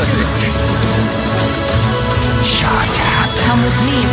Shut up. Come with me,